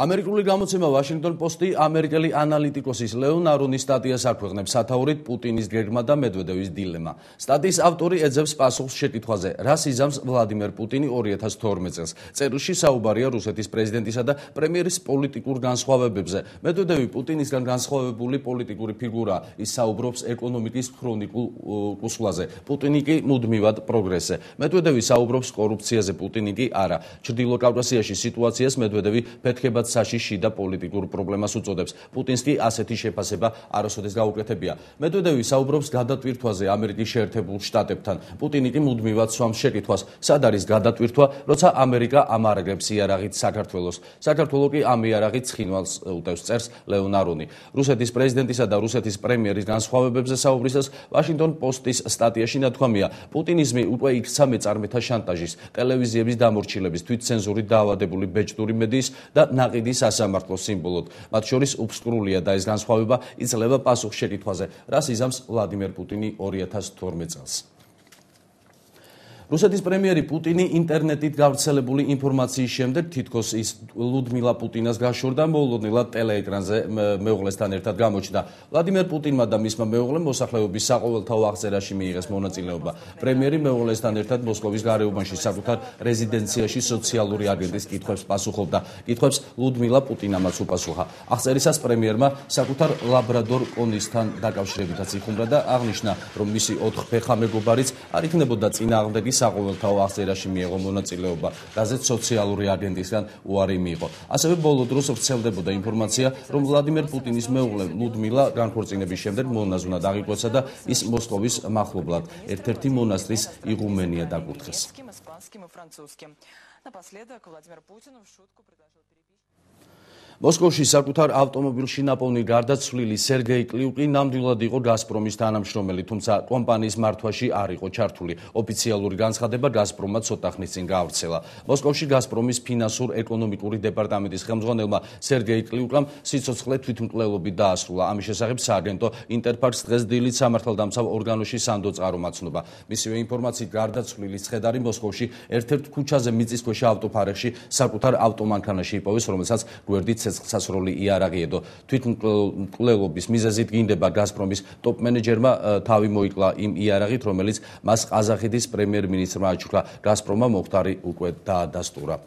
ამერიკული გამოცემა ვაშინგტონ პოსტი ამერიკელი ანალიტიკოსის ლეონ არონის სტატიას აქვეყნებს სათაურით პუტინის გერმა და მედვედევის დილემა. სტატიის ავტორი ეძებს პასუხს შეკითხვაზე, რას იზამს ვლადიმერ პუტინი 2012 წელს. წერილში საუბარია რუსეთის პრეზიდენტისა და პრემიერის პოლიტიკურ განსხვავებებზე. მედვედევი პუტინისგან განსხვავებული პოლიტიკური ფიგურა, ის საუბრობს ეკონომიკის ქრონიკულ კუსლაზე. პუტინი კი მუდმივად პროგრესზე. მედვედევი საუბრობს კორუფციაზე, პუტინი კი არა. ჩრდილო კავკასიაში სიტუაციას მედვედევი ფეთქებად საშიში და პოლიტიკურ პრობლემას უწოდებს. პუტინს კი ასეთი შეფასება არასოდეს გაუკეთებია. მედვედევი საუბრობს გადატვირთვაზე ამერიკის შეერთებულ შტატებთან. პუტინი კი მუდმივად სვამს შეკითხვას, სად არის გადატვირთვა, როცა ამერიკა ამარაგებს იარაღით საქართველოს. საქართველო კი ამ იარაღით ცხინვალს უტევს წერს ლეონარონი. რუსეთის პრეზიდენტისა და რუსეთის პრემიერის განსხვავებებზე საუბრისას ვაშინგტონ პოსტის სტატიაში ნათქვამია: პუტინიზმი უკვე იქცა მეწარმეთა შანტაჟის, ტელევიზიების დამორჩილების, თვითცენზურით დაავადებული ბეჭდური მედიის და ნაყი გაყიდის სასამართლო სიმბოლოდ. მათ შორის უფსკრულია და ეს განსხვავება იძლევა პასუხ შეკითხვაზე, რას იზამს ვლადიმერ პუტინი 2012 წელს. რუსეთის პრემიერი პუტინი ინტერნეტით გავრცელებული ინფორმაციის შემდეგ თითქოს ის ლუდმილა პუტინას გაშორდა მოულოდნელად ტელეეკრანზე მეუღლესთან ერთად გამოჩნდა. ვლადიმერ პუტინმა და მისმა მეუღლემ მოსახლეობის საყოველთაო აღწერაში მიიღეს მონაწილეობა. პრემიერი მეუღლესთან ერთად მოსკოვის გარეუბანში საკუთარ რეზიდენციაში სოციალური აგენტის კითხვებს პასუხობდა. კითხვებს ლუდმილა პუტინამაც უპასუხა. აღწერისას პრემიერმა საკუთარ ლაბრადორ კონისთან დაკავშირებითაც იხუმრა და აღნიშნა, რომ მისი 4 ფეხა მეგობარიც არ იქნებოდა წინააღმდეგის საყოველთაო აღწერაში მიიღო მონაწილეობა, რაზეც სოციალური აგენტისგან უარი მიიღო. ასევე ბოლო დროს ვრცელდებოდა ინფორმაცია, რომ ვლადიმერ პუტინის მეუღლე ლუდმილა განხორციელების შემდეგ მონაზვნად აღიკვეცა და ის მოსკოვის მახლობლად ერთ-ერთი მონასტრის იღუმენია დაკურთხეს. Напоследок Владимир Путин в шутку предложил მოსკოვში საკუთარ ავტომობილში ნაპოვნი გარდაცვლილი სერგეი კლიუკი ნამდვილად იყო გაზპრომის თანამშრომელი, თუმცა კომპანიის მართვაში არ იყო ჩართული. ოფიციალური განცხადება გაზპრომმა ცოტა ხნის წინ გავრცელა. მოსკოვში გაზპრომის ფინანსურ-ეკონომიკური დეპარტამენტის ხელმძღვანელმა სერგეი კლიუკამ სიცოცხლე თვითმკვლელობით დაასრულა. ამის შესახებ სააგენტო ინტერფაქს დღეს დილით სამართალდამცავ ორგანოში სანდო წარუმაცნობა. მისივე ინფორმაციით გარდაცვლილის ცხედარი მოსკოვში ერთ-ერთ ქუჩაზე მიწისქვეშა ავტოფარეხში საკუთარ ავტომანქანაში იპოვეს, რომელსაც გვერდით ცეცხლსასროლი იარაღიედო თვითმკვლელობის მიზეზით გინდება გაზპრომის ტოპ მენეჯერმა თავი მოიკლა იმ იარაღით რომელიც მას ყაზახეთის პრემიერ-მინისტრმა აჩუქა გაზპრომმა მოხდარი უკვე დაადასტურა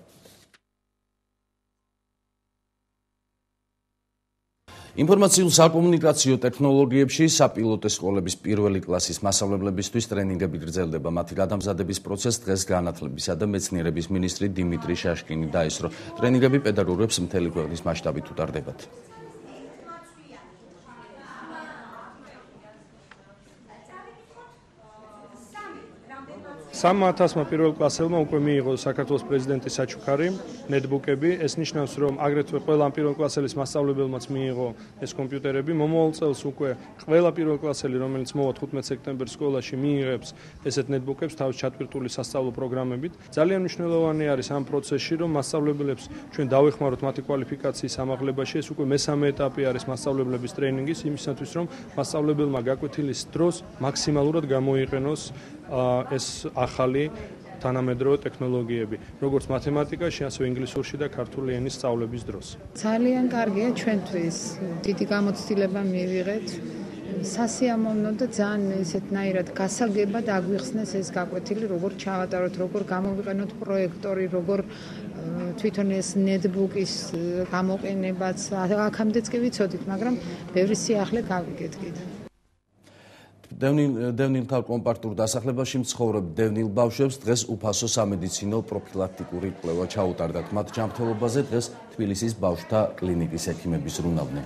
ინფორმაციულ საკომუნიკაციო ტექნოლოგიებში საპილოტო სკოლების პირველი კლასის მასწავლებლებისთვის ტრენინგები გრძელდება. მათი გადამზადების პროცესს დღეს განათლებისა და მეცნიერების მინისტრი დიმიტრი შაშკინი დაესწრო. ტრენინგები პედაგოგებს მთელი ქვეყნის მასშტაბით უტარდებათ. სამ ათასმა პირველ კლასელმა უკვე მიიღო საქართველოს პრეზიდენტის საჩუქარი, ნეტბუქები. ეს ნიშნავს, რომ აგრეთვე ყველა პირველ კლასელის მასწავლებელმაც მიიღო ეს კომპიუტერები. მომავალ წელს უკვე ყველა პირველ კლასელი, რომელიც მოვა 15 სექტემბერს სკოლაში, მიიღებს ესეთ ნეტბუქებს თავის ჩატვირთული სასწავლო პროგრამებით. ძალიან მნიშვნელოვანი არის ამ პროცესში, რომ მასწავლებლებს ჩვენ დავეხმაროთ მათი კვალიფიკაციის ამაღლებაში. ეს უკვე მესამე ეტაპი არის მასწავლებლების ტრეინინგის იმისათვის, რომ მასწავლებელმა გაკვეთილის დროს მაქსიმალურად გამოიყენოს ეს ახალი თანამედროვე ტექნოლოგიები, როგორც მათემატიკაში, ასევე ინგლისურში და ქართული ენის სწავლების დროს. ძალიან კარგია ჩვენთვის. დიდი გამოცდილება მივიღეთ. სასიამოვნო და ძალიან ესეთნაირად გასაგებად აგვიხსნეს ეს გაკვეთილი, როგორ ჩავატაროთ, როგორ გამოვიყენოთ პროექტორი, როგორ თვითონ ეს ნეტბუქის გამოყენებაც აქამდეც კი ვიცოდით, მაგრამ ბევრი სიახლე გავიგეთ კიდე. დევნილ დევნილთა კომპარტურ დასახლებაში მცხოვრებ დევნილ ბავშვებს დღეს უფასო სამედიცინო პროფილაქტიკური კვლევა ჩაუტარდათ. მათ ჯანმრთელობაზე დღეს თბილისის ბავშვთა კლინიკის ექიმები ზრუნავდნენ.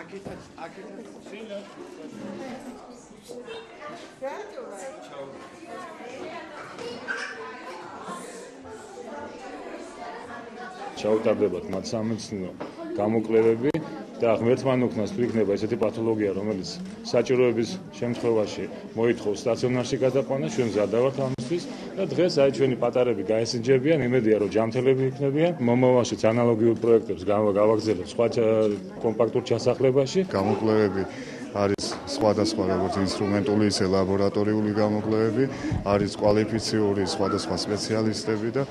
აკეთა აკეთა სინა ჩაუტარდებათ მათ სამეცნიერო გამოკვლევები და ღმერთმანუქნას თუ იქნება ესეთი პათოლოგია, რომელიც საჭიროების შემთხვევაში მოითხოვს სტაციონარში გადაყვანა, ჩვენ ზადავართ ამისთვის და დღეს აი ჩვენი პატარები გაესინჯებიან, იმედია რომ ჯანმრთელები იქნებიან. მომავალშიც ანალოგიურ პროექტებს გავაგზავნებთ სხვა კომპაქტურ ჩასახლებაში. გამოკვლევები არის სხვადასხვა როგორც ინსტრუმენტული ისე ლაბორატორიული გამოკვლევები, არის კვალიფიციური სხვადასხვა სპეციალისტები და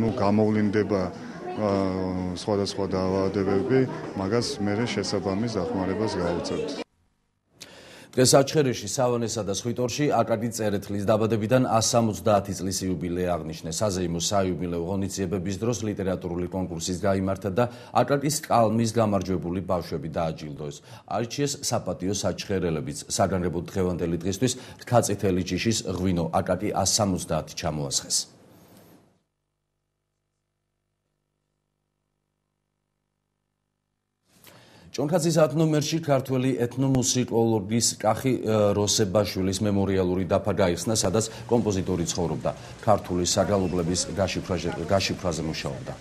ნუ გამოვლინდება სხვადასხვა დაავადებები, მაგას მე შესაბამის დახმარებას გავუწევთ. დღეს აჩხერეში სავანესა და სვიტორში აკაკი წერეთლის დაბადებიდან 170 წლის იუბილე აღნიშნეს. საზეიმო საიუბილეო ღონისძიებების დროს ლიტერატურული კონკურსის გამართა და აკაკის კალმის გამარჯვებული ბავშვები დააჯილდოეს. არჩიეს საპატიო საჩხერელებიც. საგანგებო დღევანდელი დღისთვის რქაწითელი ჯიშის ღვინო აკაკი 170 ჩამოასხეს. ჭონქაძის ათნომერში ქართველი ეთნომუსიკოლოგის კახი როსებაშვილის მემორიალური დაფა გაიხსნა, სადაც კომპოზიტორი ცხოვრობდა. ქართული საგალობლების გაშიფრაზე მუშაობდა.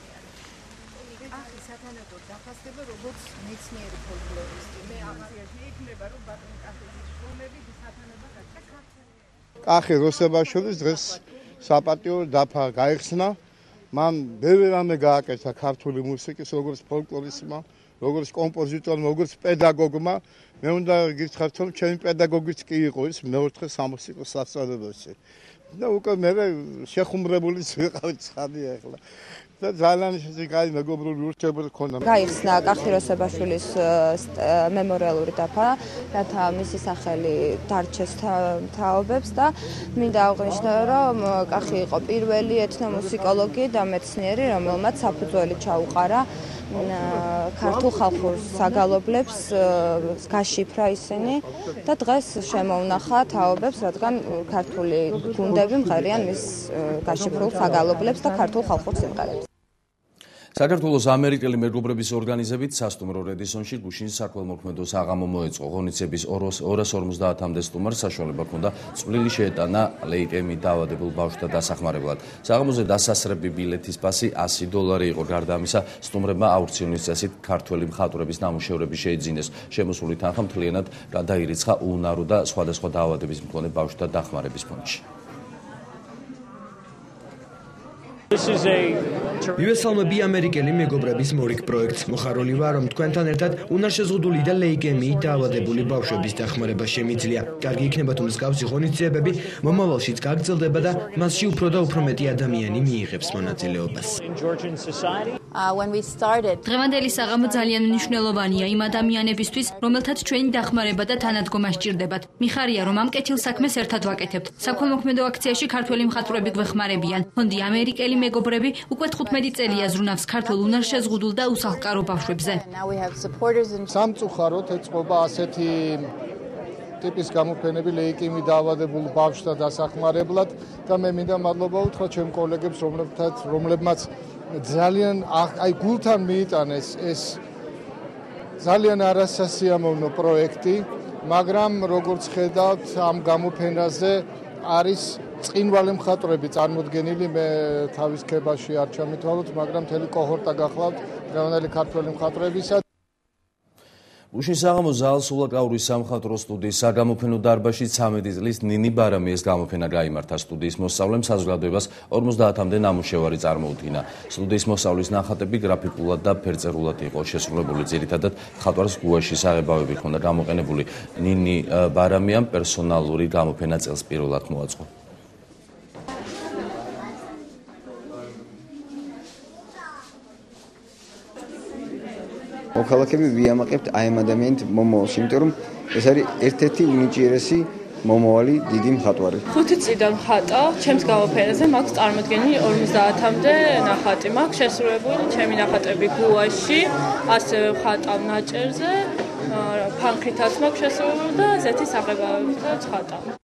კახი როსებაშვილის დღეს საპატიო დაფა გაიხსნა. მან ბევრი რამე გააკეთა ქართული მუსიკის როგორც ფოლკლორისმა, როგორც კომპოზიტორმა, როგორც პედაგოგმა, მე უნდა გითხრათ, რომ ჩემი პედაგოგიც კი იყო ის მეოთხე სამუსიკო სასწავლებელში. და უკვე მე შეხუმრებულიც ვიყავი ცხადი ახლა. და ძალიან ისეთი კაი მეგობრული ურთიერთობა ქონდა. გაიხსნა კახიროსებაშვილის მემორიალური დაფა, რათა მისი სახელი დარჩეს თაობებს და მინდა აღვნიშნო, რომ კახი იყო პირველი ეთნომუსიკოლოგი და მეცნიერი, რომელმაც საფუძველი ჩაუყარა ქართულ ხალხურ საგალობლებს გაშიფრა ისინი და დღეს შემოვნახა თაობებს, რადგან ქართული გუნდები მღერიან მის გაშიფრულ საგალობლებს და ქართულ ხალხურ სიმღერებს. საქართველოს ამერიკელი მეგობრების ორგანიზებით სასტუმრო რედისონში გუშინ საქველმოქმედო საღამო მოეწყო ღონისძიების 250-მდე სტუმარს საშუალება ჰქონდა წვლილი შეეტანა ლეიკემი დაავადებულ ბავშვთა დასახმარებლად. საღამოზე დასასრები ბილეთის ფასი 100 დოლარი იყო. გარდა ამისა, სტუმრებმა აუქციონის წესით ქართველი მხატვრების ნამუშევრები შეიძინეს. შემოსული თანხა მთლიანად გადაირიცხა უნარო და სხვადასხვა დაავადების მქონე ბავშვთა დახმარების ფონდში. მივესალმები ამერიკელი მეგობრების მორიგ პროექტს. მოხარული ვარ, რომ თქვენთან ერთად უნარშეზღუდული და ლეიკემიით დაავადებული ბავშვების დახმარება შემიძლია. კარგი იქნება თუ მსგავსი ღონისძიებები მომავალშიც გაგრძელდება და მასში უფრო და უფრო მეტი ადამიანი მიიღებს მონაწილეობას. დღევანდელი საღამო ძალიან მნიშვნელოვანია იმ ადამიანებისთვის, რომელთაც ჩვენი დახმარება და თანადგომა სჭირდებათ. მიხარია, რომ ამ კეთილ საქმეს ერთად ვაკეთებთ. საქველმოქმედო აქციაში ქართველი მხატვრები გვეხმარებიან. ფონდი ამერიკელი მეგობრები უკვე 15 წელია ზრუნავს ქართულ უნარშეზღუდულ და უსახლკარო ბავშვებზე. სამწუხაროდ ეწყობა ასეთი ტიპის გამოფენები ლეიკემი დაავადებულ ბავშვთა დასახმარებლად და მე მინდა მადლობა უთხრა ჩემ კოლეგებს რომლებთაც რომლებმაც ძალიან აი გულთან მიიტანეს ეს ძალიან არასასიამოვნო პროექტი მაგრამ როგორც ხედავთ ამ გამოფენაზე არის წინვალი მხატვრები წარმოდგენილი მე თავის ქებაში არ ჩამითვალოთ, მაგრამ მთელი კოჰორტა გახლავთ დღევანდელი ქართველი მხატვრებისა. უშინ საღამო ზალ სულაკაურის სამხატვრო სტუდიის საგამოფენო დარბაზში 13 წლის ნინი ბარამიეს გამოფენა გამართა სტუდიის მოსწავლემ საზოგადოებას 50-მდე ნამუშევარი წარმოუდგინა. სტუდიის მოსწავლის ნახატები გრაფიკულად და ფერწერულად იყო შესრულებული, ძირითადად ხატვარს გუაში საღებავები ჰქონდა გამოყენებული. ნინი ბარამიამ პერსონალური გამოფენა წელს პირველად მოაწყო. მოქალაქეები ვიამაყებთ აი ამ ადამიანით მომავალში, იმიტომ რომ ეს არის ერთ-ერთი უნიჭიერესი მომავალი დიდი მხატვარი. 5 წიდან ხატა, ჩემს გამოფენაზე მაქვს წარმოდგენილი 50-მდე ნახატი, მაქვს შესრულებული ჩემი ნახატები გუაში, ასევე ხატა ნაჭერზე, ფანქრითაც მაქვს შესრულებული და ზეთის აღებავებითაც ხატა.